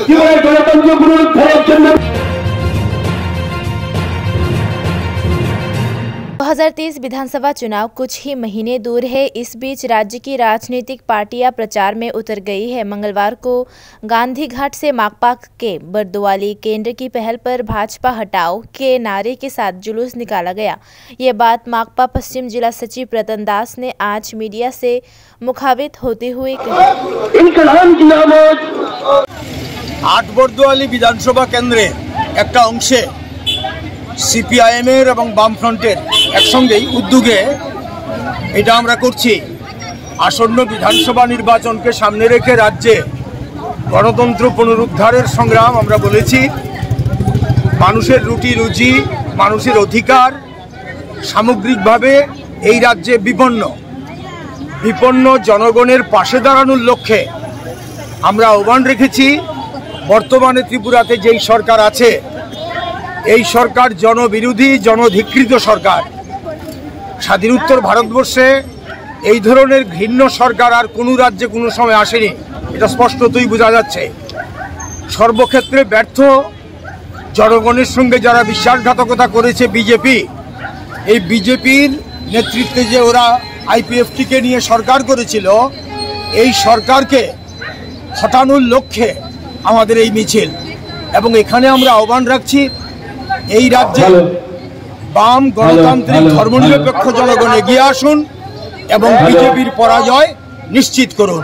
जिन्हें गणतंत्र गुरु 2023 विधानसभा चुनाव कुछ ही महीने दूर है। इस बीच राज्य की राजनीतिक पार्टियाँ प्रचार में उतर गई है। मंगलवार को गांधी घाट से माकपा के बर्दवाली केंद्र की पहल पर भाजपा हटाओ के नारे के साथ जुलूस निकाला गया। ये बात माकपा पश्चिम जिला सचिव रतन दास ने आज मीडिया से मुखावित होते हुए कही। আট বর্দোয়ালি বিধানসভা কেন্দ্রে একটা অংশে সিপিআইএমের এবং বামফ্রন্টের একসঙ্গেই উদ্যোগে এটা আমরা করছি। আসন্ন বিধানসভা নির্বাচনকে সামনে রেখে রাজ্যে গণতন্ত্র পুনরুদ্ধারের সংগ্রাম আমরা বলেছি। মানুষের রুটি রুজি, মানুষের অধিকার সামগ্রিকভাবে এই রাজ্যে বিপন্ন। বিপন্ন জনগণের পাশে দাঁড়ানোর লক্ষ্যে আমরা আহ্বান রেখেছি। বর্তমানে ত্রিপুরাতে যেই সরকার আছে, এই সরকার জনবিরোধী, জনধিকৃত সরকার। স্বাধীনোত্তর ভারতবর্ষে এই ধরনের ঘৃণ্য সরকার আর কোনো রাজ্যে কোনো সময় আসেনি, এটা স্পষ্টতই বোঝা যাচ্ছে। সর্বক্ষেত্রে ব্যর্থ জনগণের সঙ্গে যারা বিশ্বাসঘাতকতা করেছে বিজেপি, এই বিজেপির নেতৃত্বে যে ওরা আইপিএফটিকে নিয়ে সরকার করেছিল, এই সরকারকে হটানোর লক্ষ্যে আমাদের এই মিছিল। এবং এখানে আমরা আহ্বান রাখছি এই রাজ্যে বাম গণতান্ত্রিক ধর্মনিরপেক্ষ জনগণ এগিয়ে আসুন এবং বিজেপির পরাজয় নিশ্চিত করুন।